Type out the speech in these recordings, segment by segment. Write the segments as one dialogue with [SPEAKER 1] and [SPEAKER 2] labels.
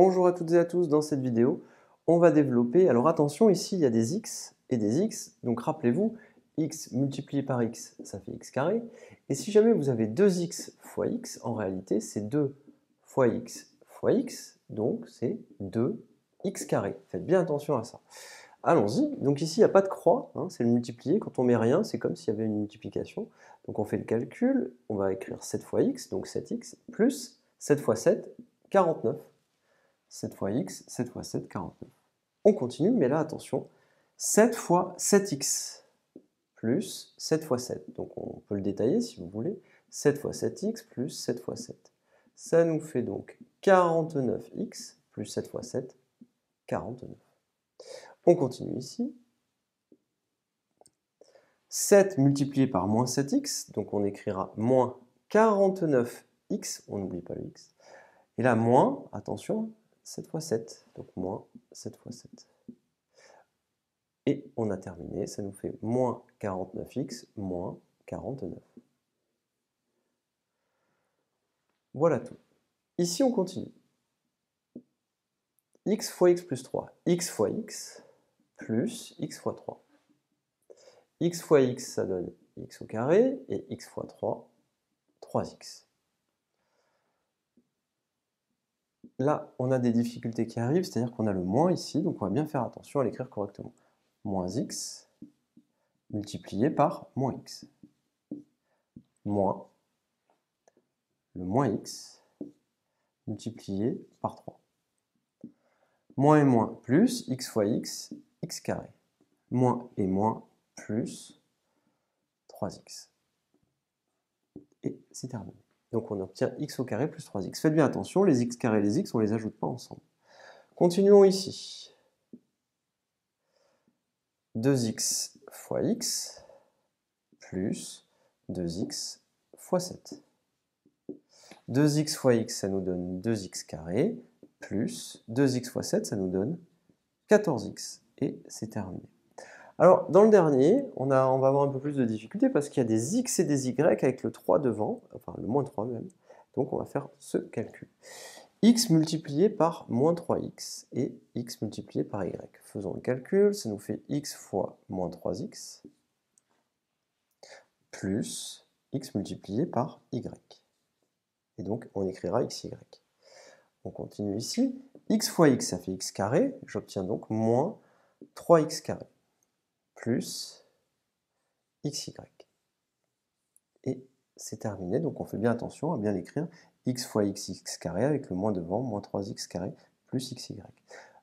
[SPEAKER 1] Bonjour à toutes et à tous, dans cette vidéo, on va développer, alors attention, ici il y a des x et des x, donc rappelez-vous, x multiplié par x, ça fait x carré, et si jamais vous avez 2x fois x, en réalité c'est 2 fois x fois x, donc c'est 2x carré. Faites bien attention à ça. Allons-y, donc ici il n'y a pas de croix, hein, c'est le multiplier, quand on met rien, c'est comme s'il y avait une multiplication. Donc on fait le calcul, on va écrire 7 fois x, donc 7x, plus 7 fois 7, 49. 7 fois x, 7 fois 7, 49. On continue, mais là, attention, 7 fois 7x plus 7 fois 7. Donc on peut le détailler si vous voulez. 7 fois 7x plus 7 fois 7. Ça nous fait donc 49x plus 7 fois 7, 49. On continue ici. 7 multiplié par moins 7x, donc on écrira moins 49x, on n'oublie pas le x. Et là, moins, attention, 7 fois 7, donc moins 7 fois 7. Et on a terminé, ça nous fait moins 49x moins 49. Voilà tout. Ici, on continue. x fois x plus 3. x fois x plus x fois 3. x fois x, ça donne x au carré, et x fois 3, 3x. Là, on a des difficultés qui arrivent, c'est-à-dire qu'on a le moins ici, donc on va bien faire attention à l'écrire correctement. Moins x multiplié par moins x. Moins le moins x multiplié par 3. Moins et moins plus x fois x, x carré. Moins et moins plus 3x. Et c'est terminé. Donc on obtient x au carré plus 3x. Faites bien attention, les x carrés et les x, on ne les ajoute pas ensemble. Continuons ici. 2x fois x plus 2x fois 7. 2x fois x, ça nous donne 2x carré, plus 2x fois 7, ça nous donne 14x. Et c'est terminé. Alors, dans le dernier, on, va avoir un peu plus de difficultés parce qu'il y a des x et des y avec le 3 devant, enfin le moins 3 même. Donc, on va faire ce calcul. x multiplié par moins 3x et x multiplié par y. Faisons le calcul, ça nous fait x fois moins 3x plus x multiplié par y. Et donc, on écrira xy. On continue ici. x fois x, ça fait x carré. J'obtiens donc moins 3x carré plus xy. Et c'est terminé, donc on fait bien attention à bien écrire x fois x, x carré avec le moins devant, moins 3x carré plus xy.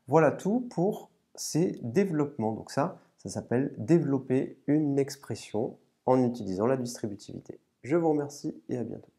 [SPEAKER 1] Voilà tout pour ces développements. Donc ça, ça s'appelle développer une expression en utilisant la distributivité. Je vous remercie et à bientôt.